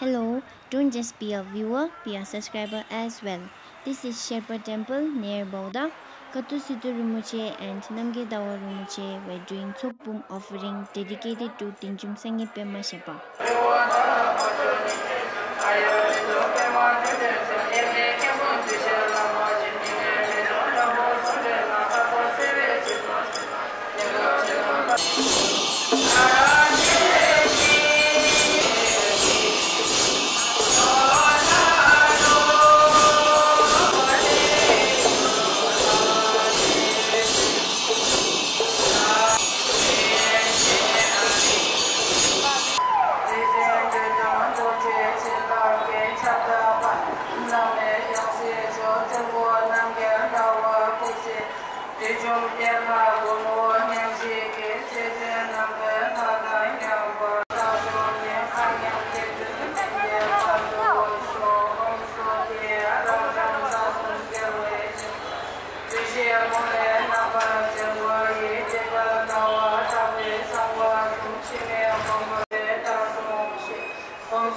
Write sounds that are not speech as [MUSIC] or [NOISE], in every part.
Hello, don't just be a viewer, be a subscriber as well. This is Sherpa Temple near Bauda. Katu Situ Rinpoche and Namge Dawa Rinpoche were doing Tsopum offering dedicated to Dudjom Sangye Pema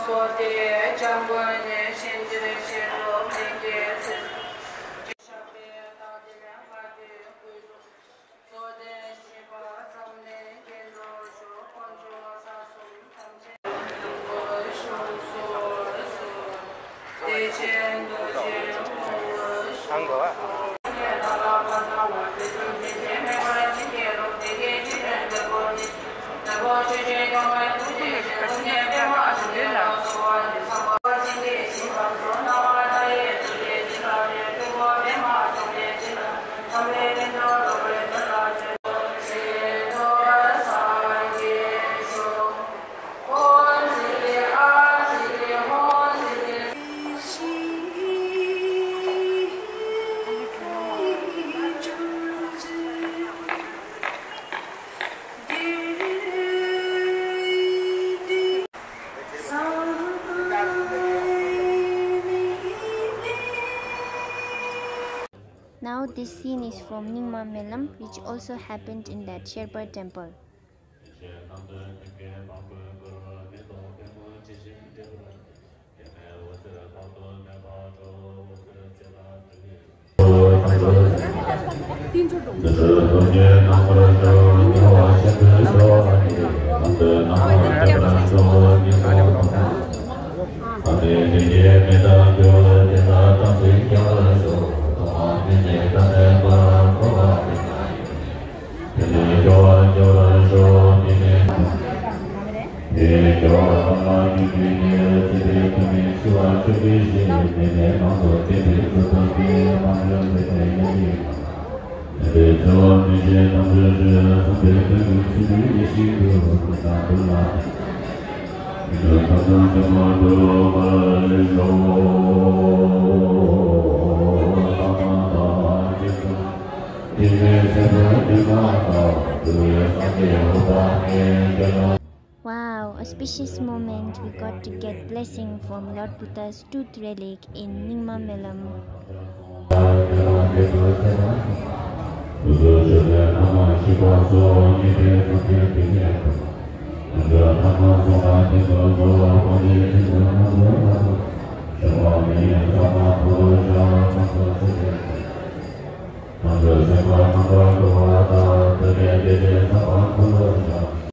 所得将官人心之血肉。Shepa. Now this scene is from Nyingma Monlam which also happened in that Sherpa temple. [LAUGHS] Dere dora sama yudhe nere tere kume suwa chubi zire Dere mando tere kuto kire mando tere yudhe Dere dora nije mando zira sube kume chubi yishi kuro kuta kula Dere kato sama doro mara lo Amanda yudhe Dere sama yudhe mando Dere kate yudhe auspicious moment we got to get blessing from Lord Buddha's tooth relic in Nyingma Monlam. Mangga